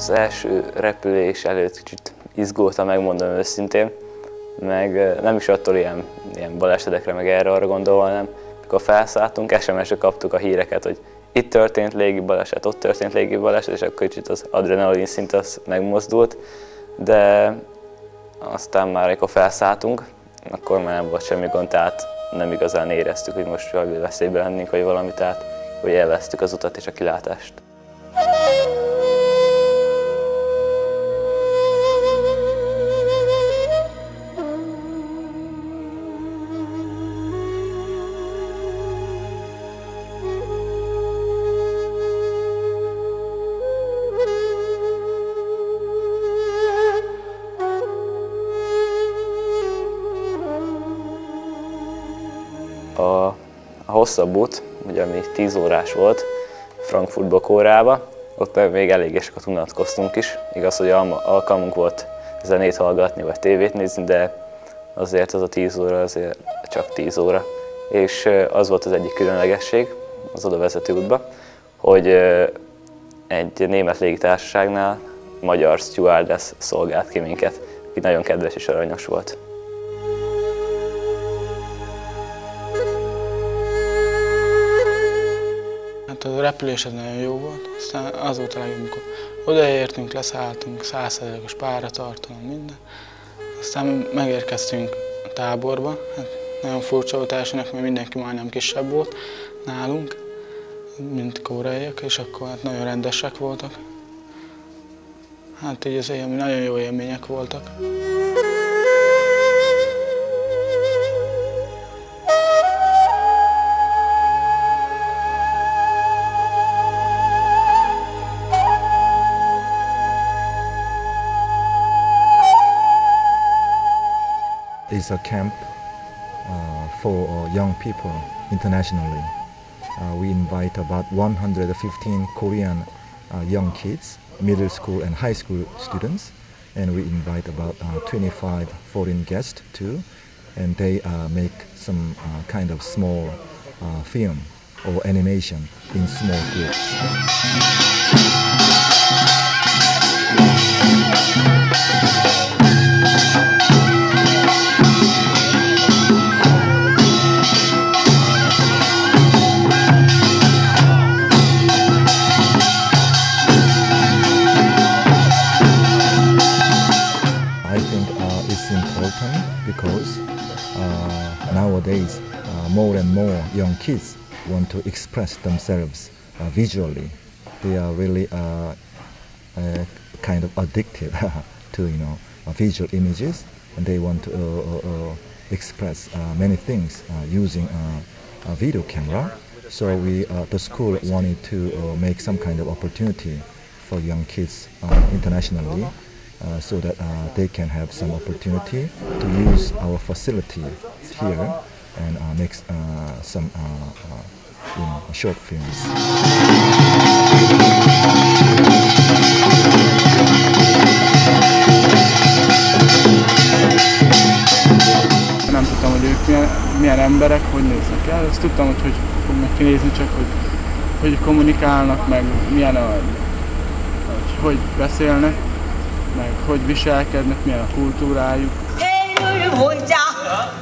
Az első repülés előtt kicsit izgultam, megmondom őszintén, meg nem is attól ilyen, ilyen balesetekre, meg erre arra gondolva, hanem mikor felszálltunk, SMS-re kaptuk a híreket, hogy itt történt légi baleset, ott történt légi baleset, és akkor kicsit az adrenalin szint az megmozdult, de aztán már amikor felszálltunk, akkor már nem volt semmi gond, tehát nem igazán éreztük, hogy most veszélybe lennénk, vagy valami, tehát hogy elvesztük az utat és a kilátást. Hosszabb út, ugye ami 10 órás volt, Frankfurtba Kórába, ott még eléggé sokat unatkoztunk is. Igaz, hogy alkalmunk volt zenét hallgatni, vagy tévét nézni, de azért az a 10 óra azért csak 10 óra. És az volt az egyik különlegesség az oda vezető útba, hogy egy német légitársaságnál magyar stewardess szolgált ki minket, aki nagyon kedves és aranyos volt. Hát a repülés az nagyon jó volt, aztán az volt a legjobb, amikor odaértünk, leszálltunk, százszerzelékos páratartalom, minden. Aztán megérkeztünk a táborba, hát nagyon furcsa volt elsőnek, mert mindenki majdnem kisebb volt nálunk, mint koreaiak, és akkor hát nagyon rendesek voltak. Hát így az élmény, nagyon jó élmények voltak. Is a camp uh, for uh, young people internationally. Uh, we invite about 115 Korean uh, young kids, middle school and high school students, and we invite about uh, 25 foreign guests too, and they make some kind of small film or animation in small groups. Nowadays uh, more and more young kids want to express themselves uh, visually. They are really uh, uh, kind of addicted to you know visual images, and they want to uh, express many things using a video camera. So we, the school wanted to make some kind of opportunity for young kids internationally uh, so that uh, they can have some opportunity to use our facility here and uh, make some you know, short films. Nem tudtam, hogy ők milyen, milyen emberek, hogy néznek el. Ezt tudtam, hogy hogy fognak kinézni, csak hogy hogy kommunikálnak, meg milyen a, hogy, hogy beszélnek meg hogy viselkednek, milyen a kultúrájuk. az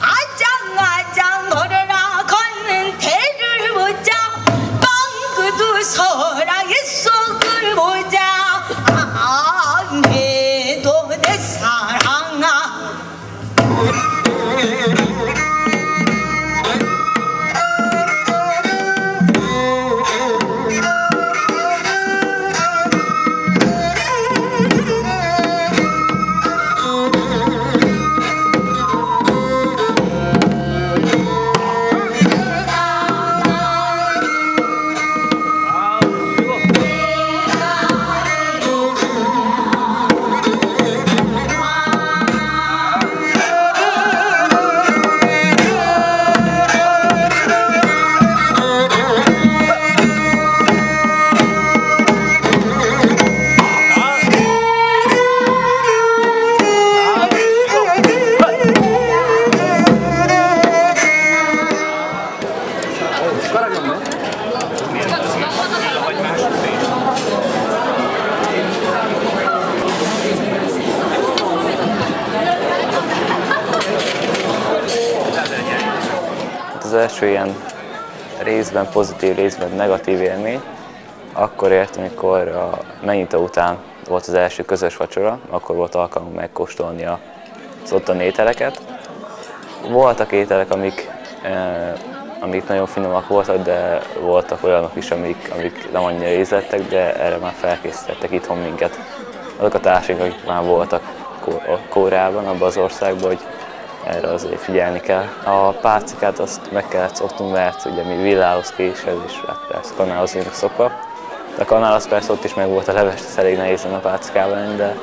részben pozitív, részben negatív élmény. Akkor ért, amikor a mennyita után volt az első közös vacsora, akkor volt alkalmunk megkóstolni az ottani ételeket. Voltak ételek, amik, eh, amik nagyon finomak voltak, de voltak olyanok is, amik, amik nem annyira ízlettek, de erre már felkészítettek itthon minket. Azok a társaink, akik már voltak Kórában, abban az országban, hogy erre azért figyelni kell. A pálcikát azt meg kellett szoktunk, mert ugye mi villához késhez, és hát persze kanálhoz vagyunk szokva. De a kanál az persze ott is meg volt a leves, ez elég nehéz a pálcikában, de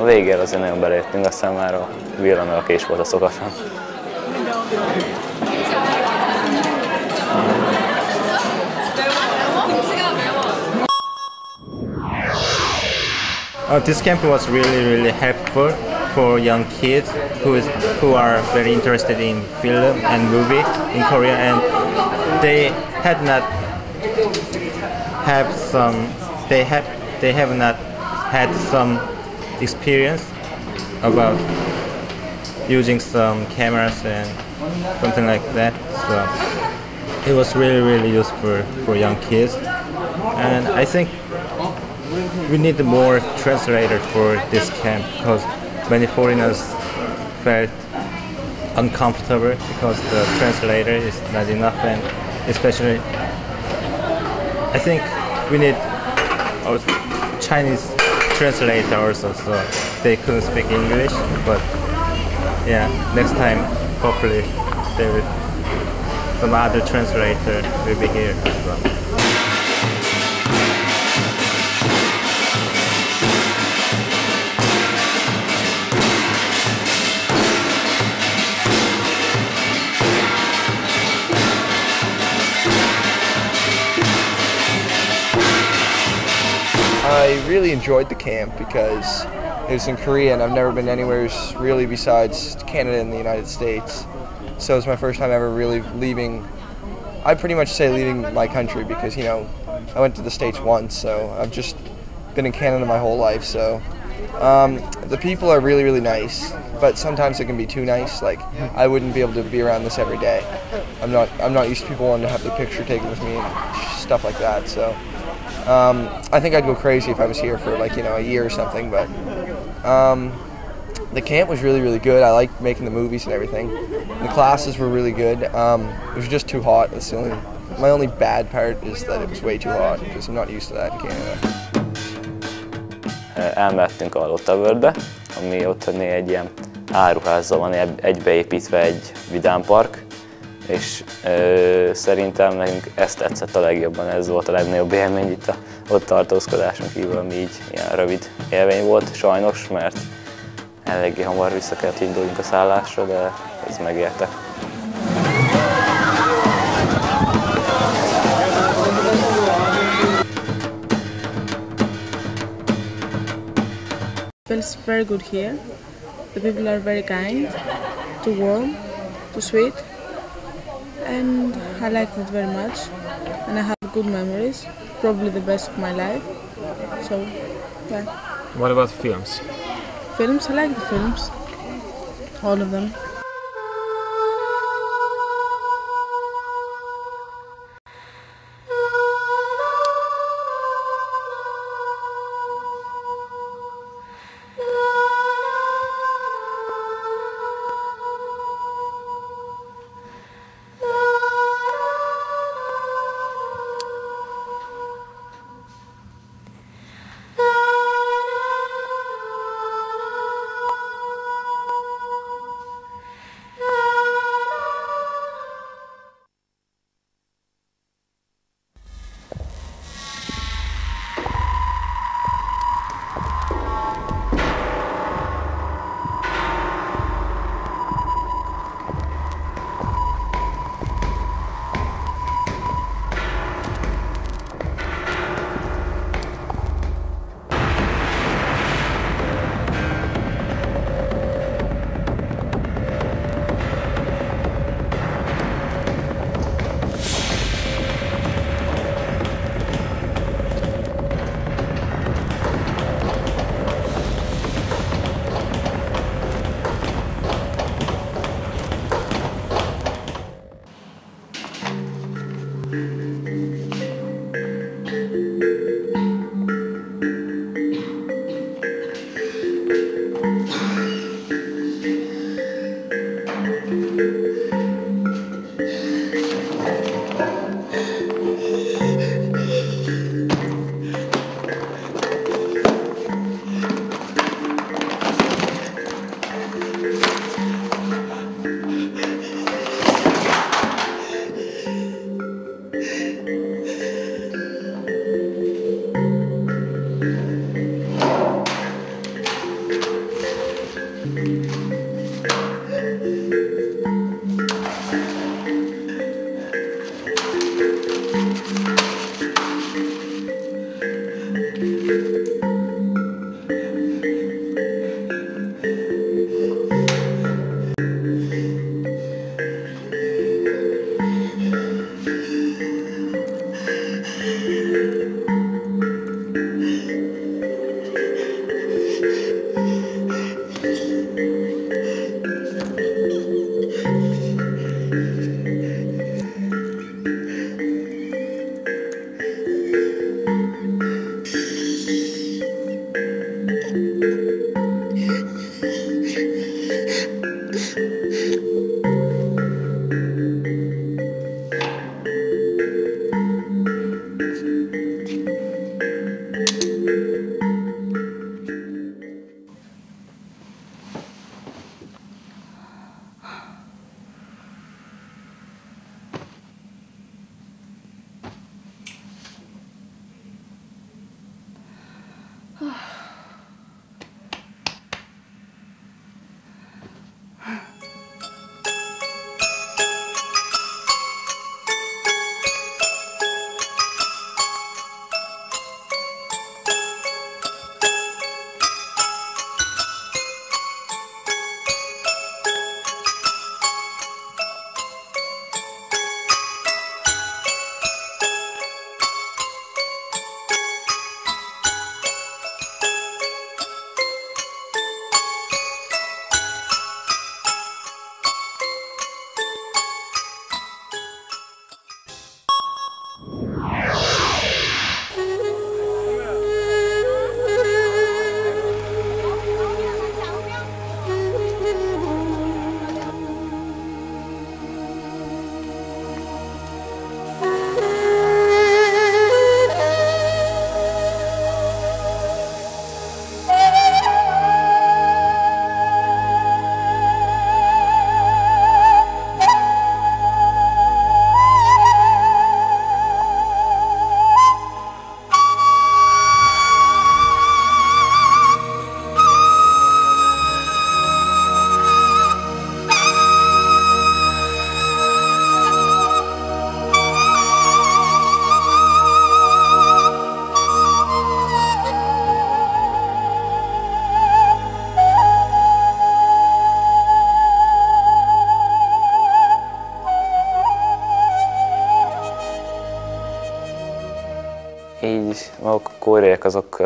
a végére azért nagyon belejöttünk, aztán már a villa meg a kés volt a szokatlan. Uh, this camp was really, really helpful for young kids who, is, who are very interested in film and movie in Korea, and they had not have some, they have, they have not had some experience about using some cameras and something like that. So it was really, really useful for young kids, and I think we need more translator for this camp because many foreigners felt uncomfortable because the translator is not enough and especially I think we need Chinese translator also so they couldn't speak English but yeah next time hopefully there will some other translator will be here as well. I really enjoyed the camp because it was in Korea and I've never been anywhere really besides Canada and the United States. So it was my first time ever really leaving. I pretty much say leaving my country because, you know, I went to the States once, so I've just been in Canada my whole life. So um, the people are really, really nice, but sometimes it can be too nice. Like I wouldn't be able to be around this every day. I'm not. I'm not used to people wanting to have the picture taken with me and stuff like that. So um, I think I'd go crazy if I was here for like you know a year or something. But um, the camp was really really good. I liked making the movies and everything. The classes were really good. Um, it was just too hot. That's the only. My only bad part is that it was way too hot because I'm not used to that in Canada. Elmehettünk a Lottavörbe, ami ott egy ilyen áruházzal van egybeépítve egy vidámpark, és ö, szerintem nekünk ezt tetszett a legjobban, ez volt a legnagyobb élmény itt a ott tartózkodáson kívül, ami így ilyen rövid élmény volt, sajnos, mert eléggé hamar vissza kellett induljunk a szállásra, de ez megérte. Feels very good here. The people are very kind, too warm, too sweet, and I liked it very much. And I have good memories, probably the best of my life. So, yeah. What about films? Films, I like the films, all of them.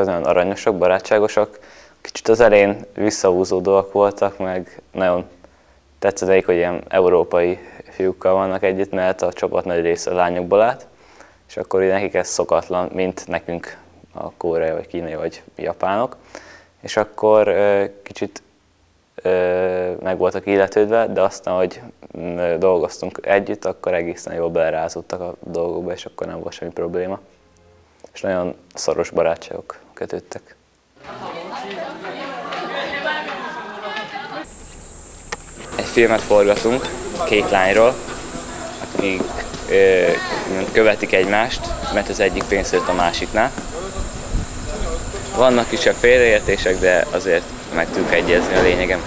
Nagyon aranyosak, barátságosak, kicsit az elején visszahúzódóak voltak, meg nagyon tetszett nekik, hogy ilyen európai fiúkkal vannak együtt, mert a csapat nagy része lányokból állt, és akkor így nekik ez szokatlan, mint nekünk a koreai, vagy kínai, vagy japánok. És akkor kicsit meg voltak illetődve, de aztán, hogy dolgoztunk együtt, akkor egészen jól belerázódtak a dolgokba, és akkor nem volt semmi probléma. És nagyon szoros barátságok kötöttek. Egy filmet forgatunk két lányról, akik ö, követik egymást, mert az egyik pénzőt a másiknál. Vannak kisebb félreértések, de azért meg tudjuk egyezni a lényegem.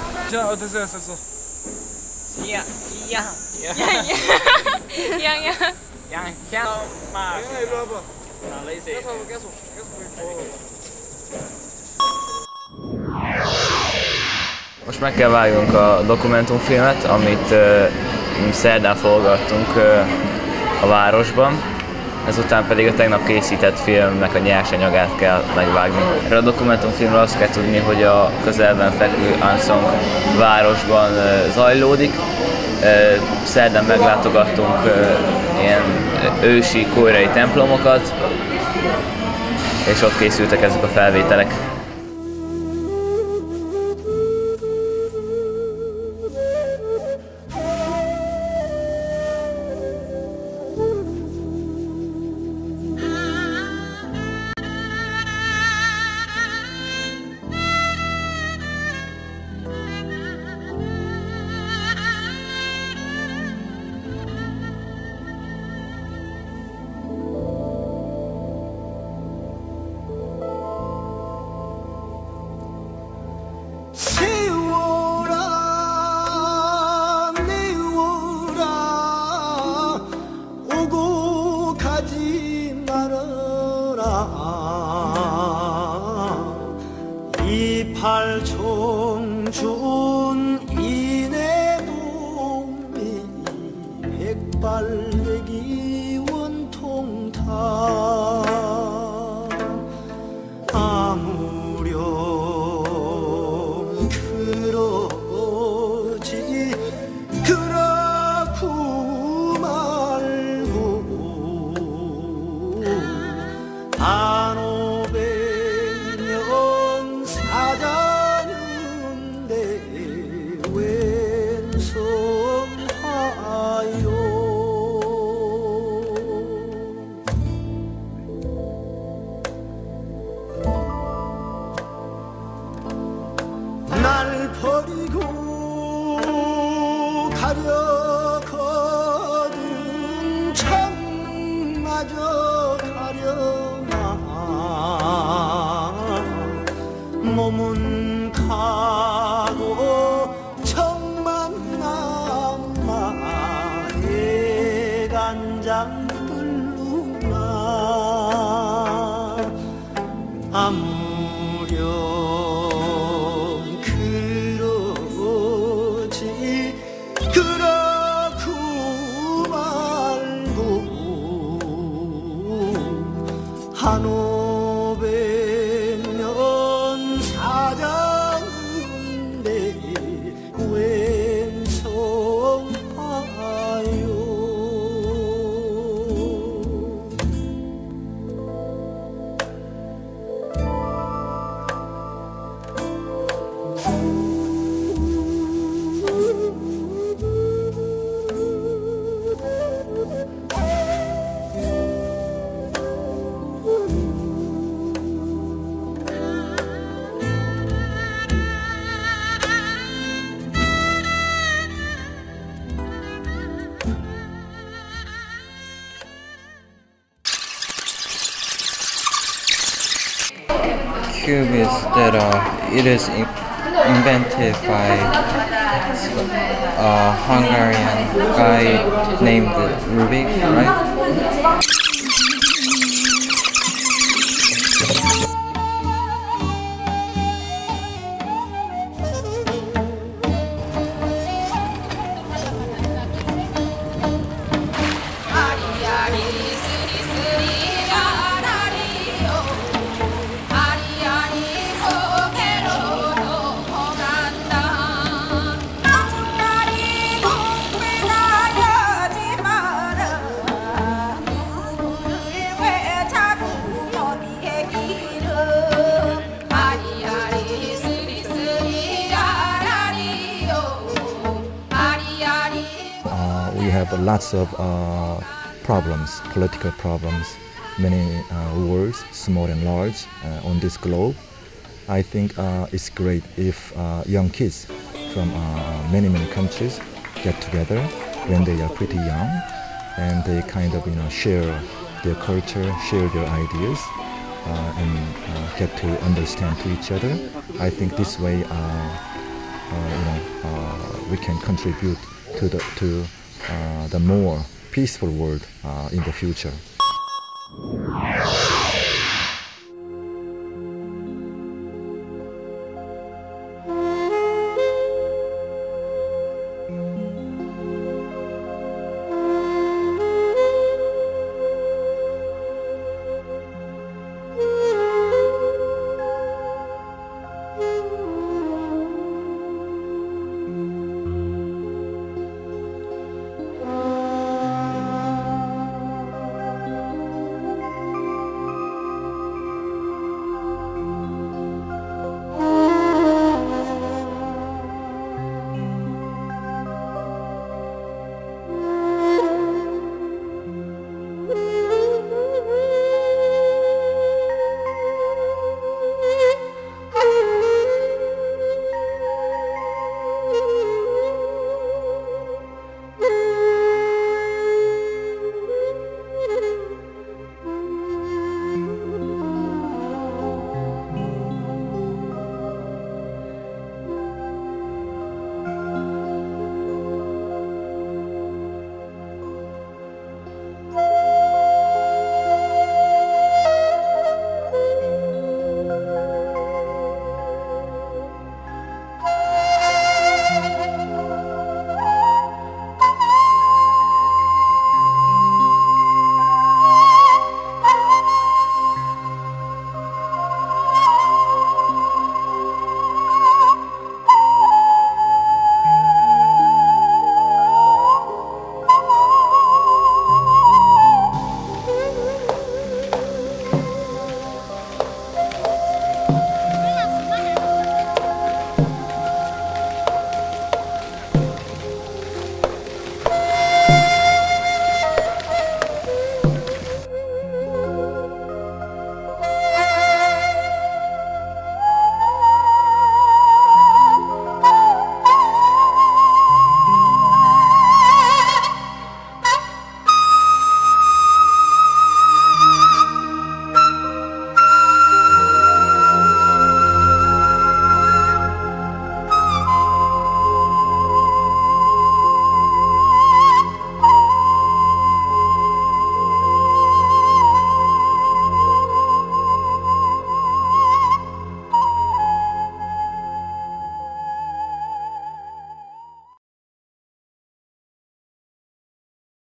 Most meg kell vágjunk a dokumentumfilmet, amit uh, szerdán forgattunk uh, a városban. Ezután pedig a tegnap készített filmnek a nyersanyagát kell megvágni. Erre a dokumentumfilmről azt kell tudni, hogy a közelben fekvő Ansong városban uh, zajlódik. Uh, szerdán meglátogattunk uh, ilyen ősi koreai templomokat, és ott készültek ezek a felvételek. 风一 날 버리고 가려거든. 창마저 가려나. 몸은 Cube is that uh, it is in- invented by a Hungarian guy named Rubik, right? Lots of uh, problems, political problems, many uh, wars, small and large, uh, on this globe. I think uh, it's great if young kids from many many countries get together when they are pretty young, and they kind of you know share their culture, share their ideas, uh, and uh, get to understand to each other. I think this way. Uh, you know, we can contribute to the to the more peaceful world uh, in the future.